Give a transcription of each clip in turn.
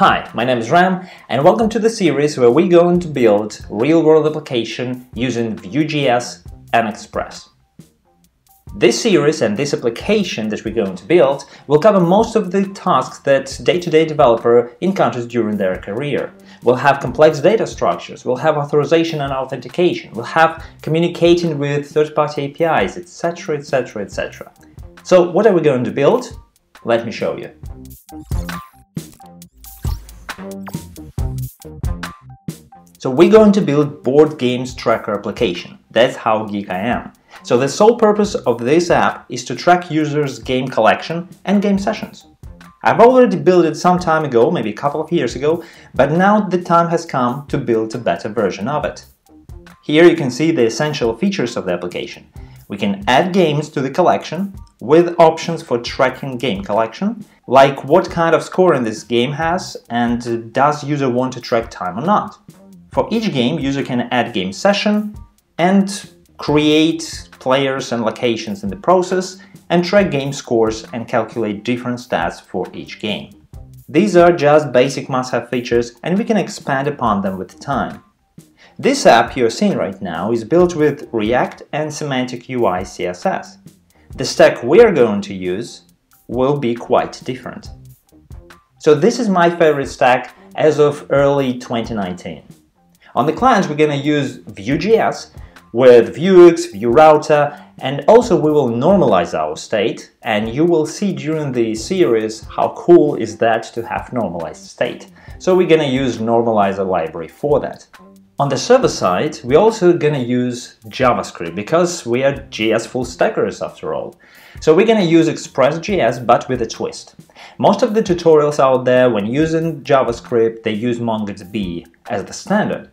Hi, my name is Rem and welcome to the series where we're going to build real-world application using Vue.js and Express. This series and this application that we're going to build will cover most of the tasks that day-to-day -day developer encounters during their career. We'll have complex data structures, we'll have authorization and authentication, we'll have communicating with third-party APIs, etc, etc, etc. So what are we going to build? Let me show you. So we're going to build board games tracker application. That's how geek I am. So the sole purpose of this app is to track users' game collection and game sessions. I've already built it some time ago, maybe a couple of years ago, but now the time has come to build a better version of it. Here you can see the essential features of the application. We can add games to the collection with options for tracking game collection, like what kind of scoring this game has and does user want to track time or not. For each game, user can add game session and create players and locations in the process and track game scores and calculate different stats for each game. These are just basic must-have features and we can expand upon them with time. This app you're seeing right now is built with React and Semantic UI CSS. The stack we're going to use will be quite different. So this is my favorite stack as of early 2019. On the client we're going to use Vue.js with Vuex, Vue Router, and also we will normalize our state, and you will see during the series how cool is that to have normalized state. So we're gonna use normalizr library for that. On the server side, we're also gonna use JavaScript because we are JS full stackers after all. So we're gonna use Express.js but with a twist. Most of the tutorials out there when using JavaScript, they use MongoDB as the standard.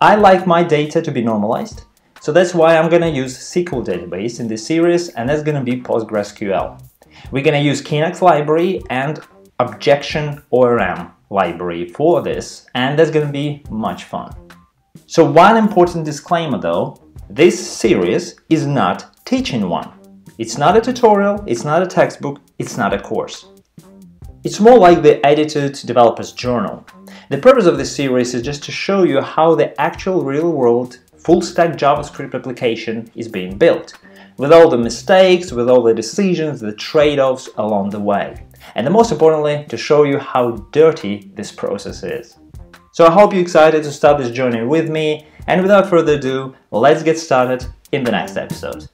I like my data to be normalized, so that's why I'm gonna use SQL database in this series and that's gonna be PostgreSQL. We're gonna use Knex library and Objection ORM library for this and that's gonna be much fun. So one important disclaimer though, this series is not teaching one. It's not a tutorial, it's not a textbook, it's not a course. It's more like the edited developer's journal. The purpose of this series is just to show you how the actual real-world full-stack JavaScript application is being built, with all the mistakes, with all the decisions, the trade-offs along the way. And the most importantly, to show you how dirty this process is. So I hope you're excited to start this journey with me, and without further ado, let's get started in the next episode.